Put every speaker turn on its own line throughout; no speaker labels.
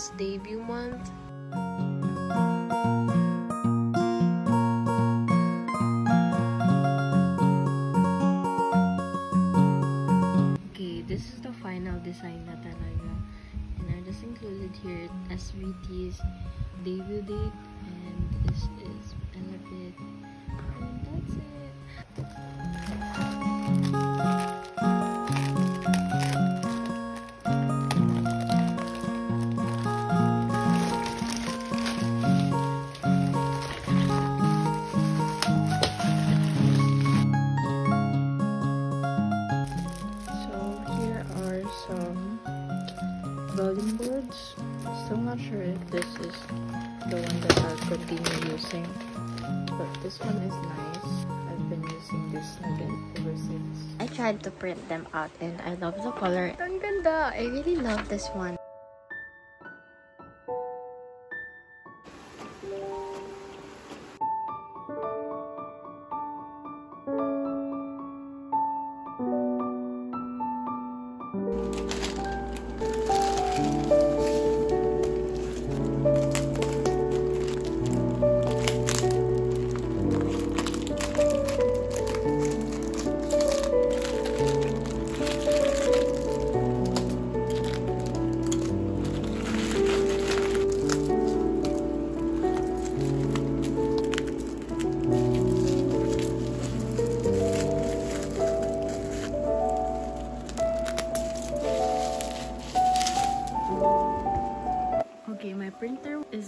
his debut month. Okay, this is the final design na talaga. And I just included here SVT's debut date and this is Elevate. And that's it. Building boards. Still not sure if this is the one that I'll continue using. But this one is nice. I've been using this again ever since.
I tried to print them out and I love the color. Ang ganda! I really love this one.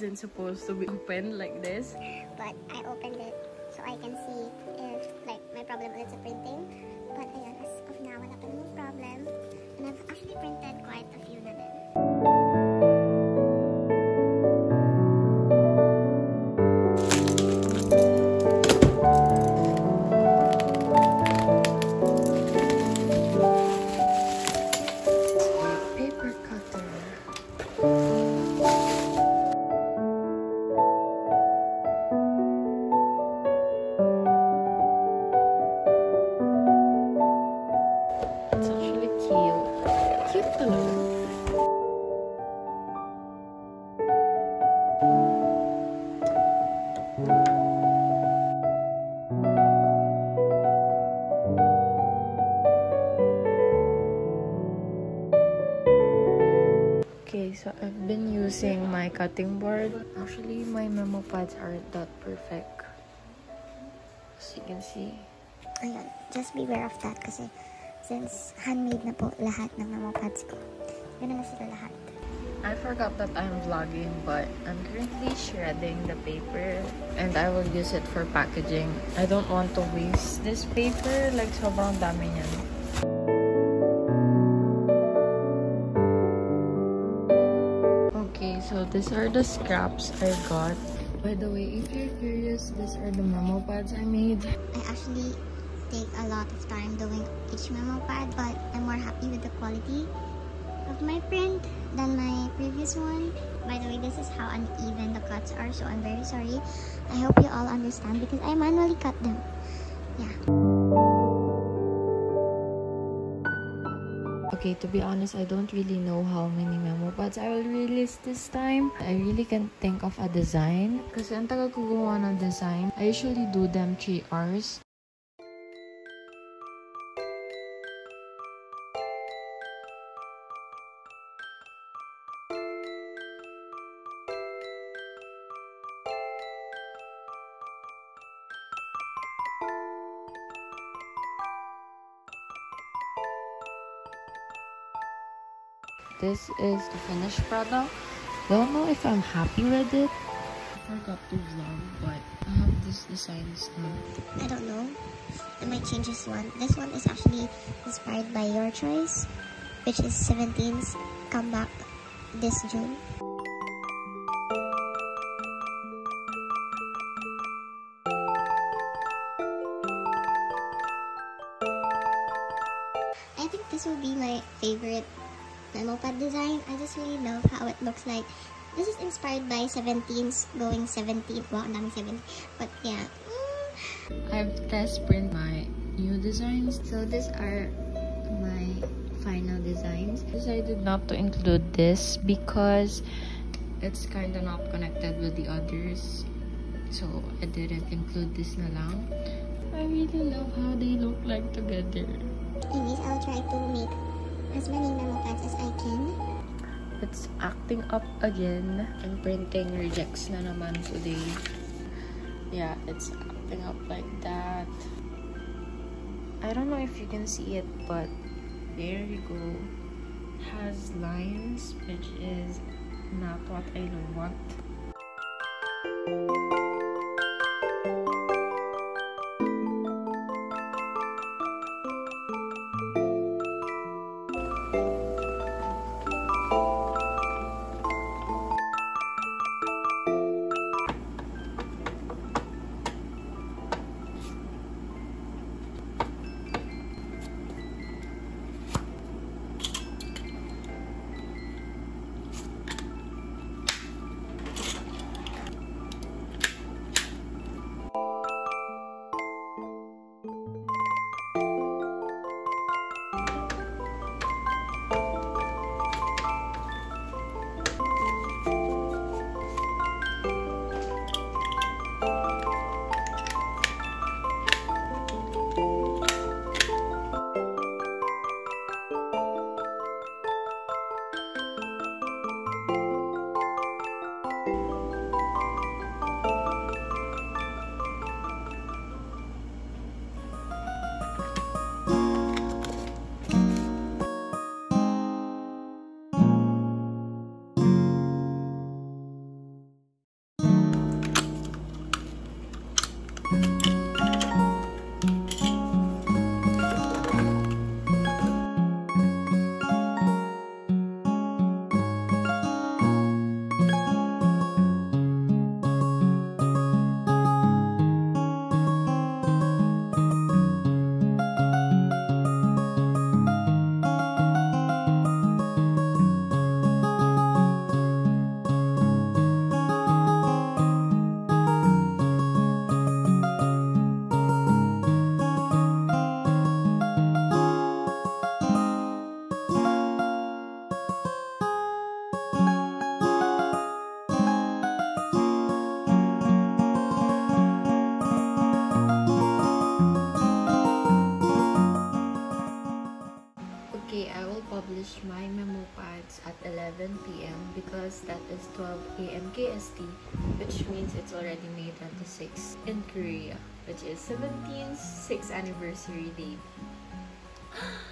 Isn't supposed to be open like this.
but I opened it so I can see if like my problem is printing. But ayan, as of now, wala pa namang problem. And I've actually printed quite a few na din.
Paper cutter.
Okay, so I've been using my cutting board. Actually, my memo pads aren't that perfect. As you can see.
Ayun, just beware of that kasi since handmade na po lahat ng memo pads ko. Yun na sila lahat.
I forgot that I'm vlogging, but I'm currently shredding the paper and I will use it for packaging. I don't want to waste this paper, like sobrang dami niyan. Okay, so these are the scraps I got. By the way, if you're curious, these are the memo pads I made.
I actually take a lot of time doing each memo pad, but I'm more happy with the quality of my print than my previous one. By the way, this is how uneven the cuts are, so I'm very sorry. I hope you all understand because I manually cut them. Yeah.
Okay, to be honest, I don't really know how many memo pads I will release this time. I really can't think of a design. Kasi ang tagal ko design. I usually do them 3 hours. This is the finished product. Don't know if I'm happy with it. I forgot to vlog, but I have these designs now.
I don't know. I might change this one. This one is actually inspired by your choice, which is 17's comeback this June. I think this will be my favorite memo pad design. I just really love how it looks like. This is inspired by 17's going 17. Wow, ang daming 17. But yeah. Mm,
I've test print my new designs.
So these are my final designs.
I Decided not to include this because it's kind of not connected with the others. So, I didn't include this na lang. I really love how they look like together.
Anyways, I'll try to make as many memo pads as I can.
It's acting up again. And printing rejects na naman today. Yeah, it's acting up like that. I don't know if you can see it, but there you go. Has lines, which is not what I want. p.m. because that is 12 a.m. KST, which means it's already May 26 in Korea, which is 17th 6th anniversary date.